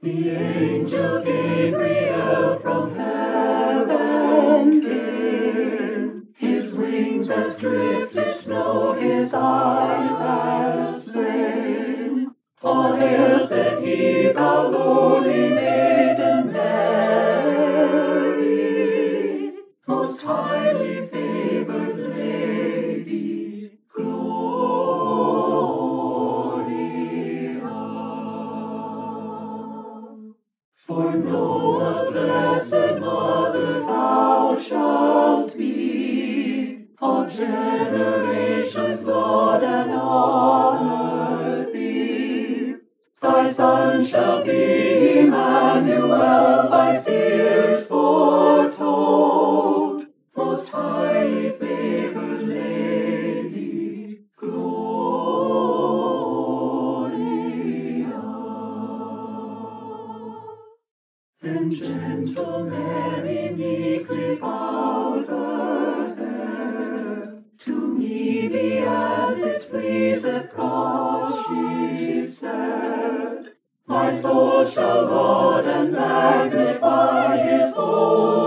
The angel Gabriel from heaven came. His wings as drift drifted snow, his eyes as flame. All hail, said he, thou lowly maiden For known a, blessed mother, thou shalt be, all generations laud and honor thee. Thy son shall be Emmanuel, by seers Then gentle Mary meekly bowed her head. To me be as it pleaseth God, she said. My soul shall laud and magnify his holy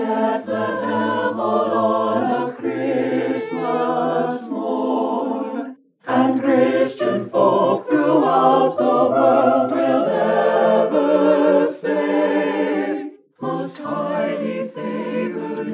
Bethlehem all on a Christmas morn. And Christian folk throughout the world will ever say, Most highly favored